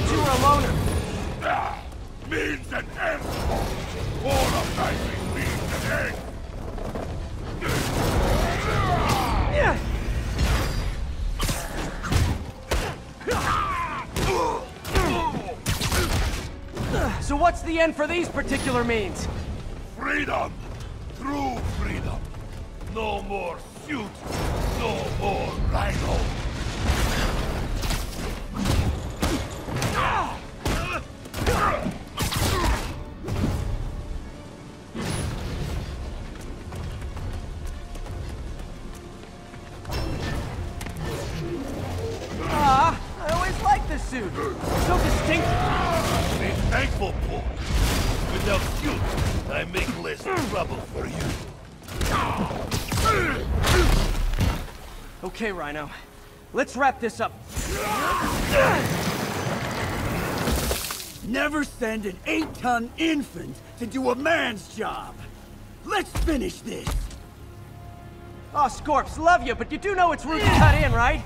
thought you were a loner. Ah, means an end. All of life means an end. Yeah. So what's the end for these particular means? Freedom! True freedom! No more suit! No more rhino! So distinctive. Be thankful, Paul. Without suit, I make less trouble for you. Okay, Rhino. Let's wrap this up. Never send an eight-ton infant to do a man's job. Let's finish this. Oh, Scorps, love you, but you do know it's rude to cut in, right?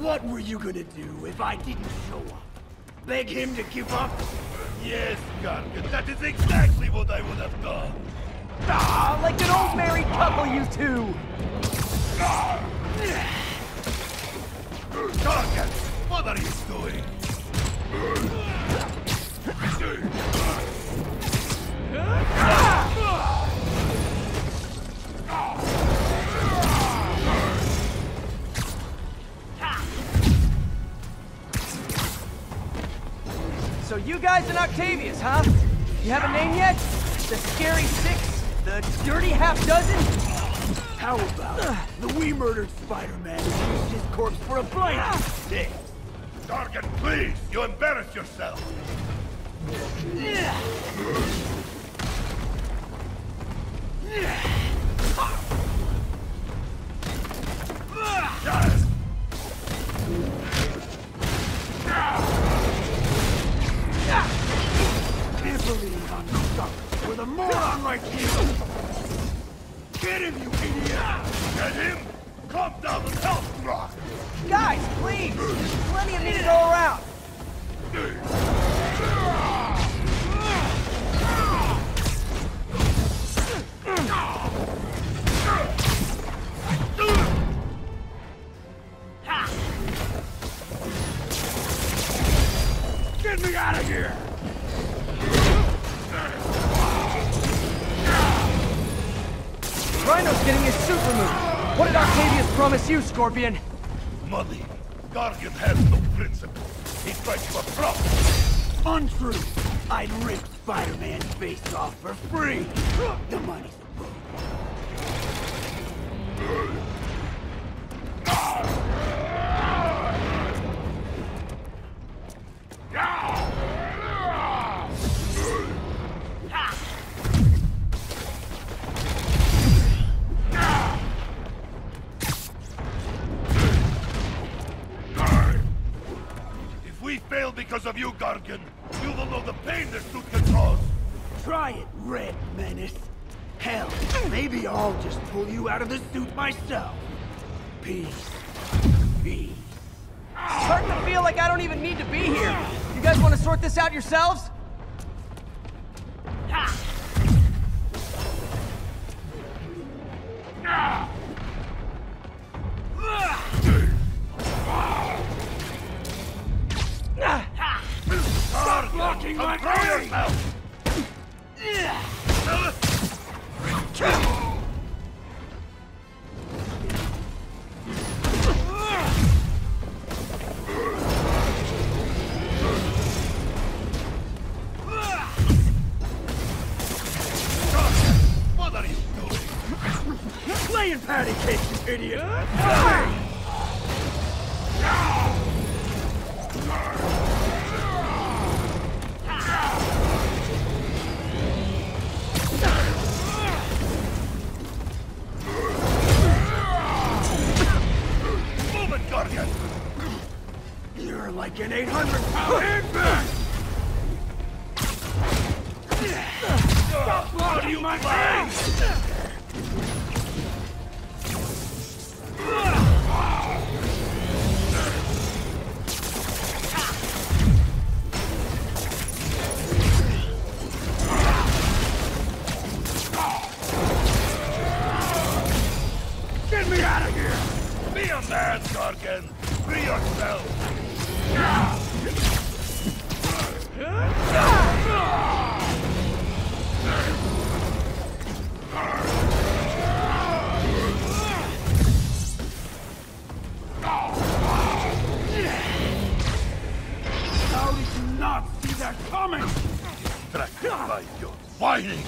What were you gonna do if I didn't show up? Beg him to give up? Yes, Gargan, that is exactly what I would have done. Ah, like an old married couple, you two. Gargan, what are you doing? So you guys in Octavius, huh? You have a name yet? The Scary Six? The Dirty Half Dozen? How about the we murdered Spider-Man used his corpse for a blanket stick? Gargan, please, you embarrass yourself. Yes. Moron like you! Get him, you idiot! Get him? Come down and help, Rock. Guys, please! There's plenty of me to go around. Getting his suit removed. What did Octavius promise you, Scorpion? Money. Gargan has no principle. He tries to approach. Untrue! I'd rip Spider-Man's face off for free! The money's we fail because of you, Gargan, you will know the pain this suit can cause. Try it, Red Menace. Hell, maybe I'll just pull you out of the suit myself. Peace. Peace. Starting to feel like I don't even need to be here. You guys want to sort this out yourselves? Stop Patty cake, you idiot! Move it, Gargan! You're like an 800-pound infant! Gargan! Free yourself! Coming? Distracted by your whining!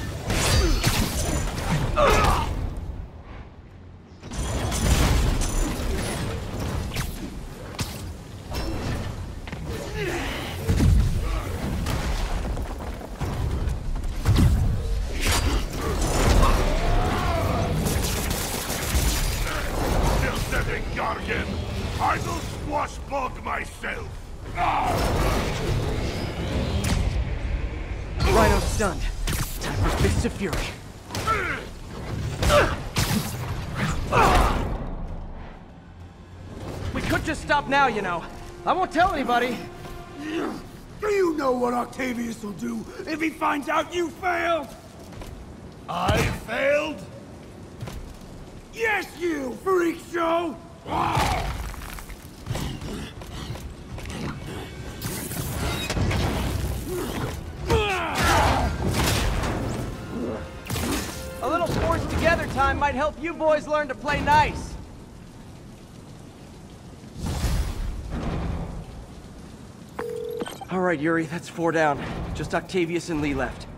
Myself! Rhino's stunned. Time for Fists of Fury. We could just stop now, you know. I won't tell anybody. Do you know what Octavius will do if he finds out you failed? I failed? Yes, you freak show! Help you boys learn to play nice. All right, Yuri, that's four down. Just Octavius and Li left.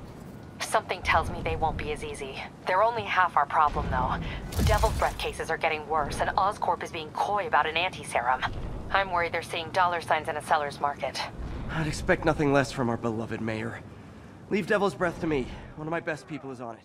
Something tells me they won't be as easy. They're only half our problem, though. Devil's Breath cases are getting worse, and Oscorp is being coy about an anti-serum. I'm worried they're seeing dollar signs in a seller's market. I'd expect nothing less from our beloved mayor. Leave Devil's Breath to me. One of my best people is on it.